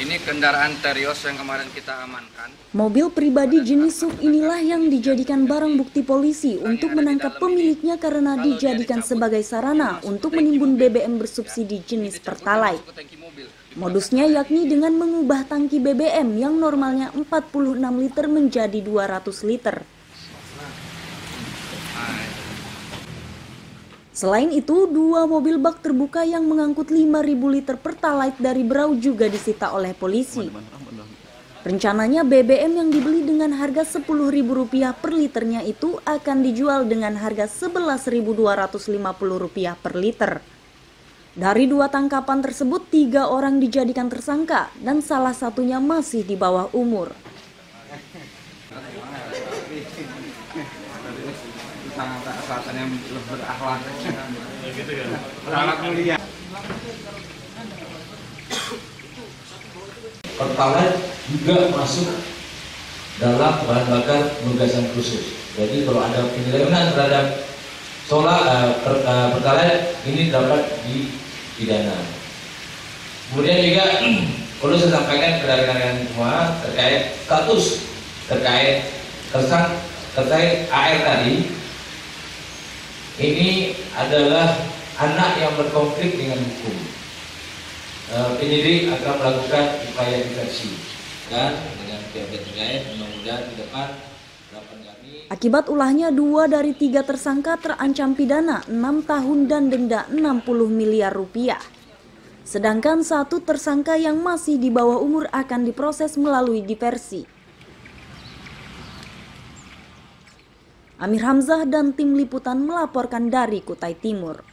Ini kendaraan Terios yang kemarin kita amankan. Mobil pribadi jenis SUV inilah yang dijadikan barang bukti polisi untuk menangkap pemiliknya karena dijadikan sebagai sarana untuk menimbun BBM bersubsidi jenis Pertalite. Modusnya yakni dengan mengubah tangki BBM yang normalnya 46 liter menjadi 200 liter. Selain itu, dua mobil bak terbuka yang mengangkut 5.000 liter Pertalite dari Berau juga disita oleh polisi. Rencananya BBM yang dibeli dengan harga Rp10.000 per liternya itu akan dijual dengan harga Rp11.250 per liter. Dari dua tangkapan tersebut, tiga orang dijadikan tersangka dan salah satunya masih di bawah umur. Selatan yang berakhlak. Gitu ya. Berakhlak mulia. Pertalite juga masuk dalam bahan bakar penugasan khusus. Jadi kalau ada penyelewengan terhadap solar uh, per, uh, Pertalite ini dapat dipidana. Kemudian juga perlu saya sampaikan kepada rekan-rekan semua terkait status terkait tersang terkait AR tadi ini adalah anak yang berkonflik dengan hukum. E, penyidik akan melakukan upaya diversi dan dengan pihak terkait mudah-mudahan di depan Akibat ulahnya, dua dari tiga tersangka terancam pidana 6 tahun dan denda 60 miliar rupiah. Sedangkan satu tersangka yang masih di bawah umur akan diproses melalui diversi. Amir Hamzah dan tim liputan melaporkan dari Kutai Timur.